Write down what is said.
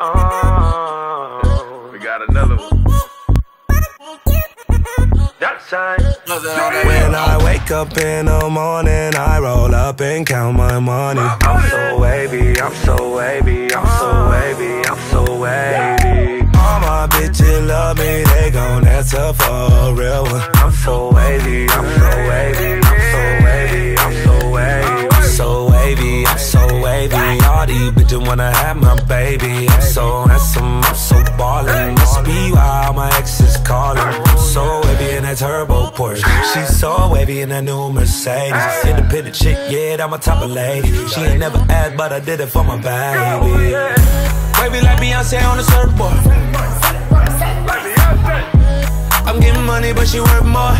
oh, we got another one. When I wake up in the morning, I roll up and count my money. I'm so wavy, I'm so wavy, I'm so wavy, I'm so wavy. All my bitches love me, they gon' answer for a real one. I'm so wavy. All these bitches wanna have my baby. I'm so handsome, I'm so ballin'. Must be why all my exes callin'. I'm so wavy in that turbo Porsche. She's so wavy in that new Mercedes. Independent chick, yeah, that my type of lady. She ain't never asked, but I did it for my baby. Wavy like Beyonce on the surfboard. I'm getting money, but she worth more.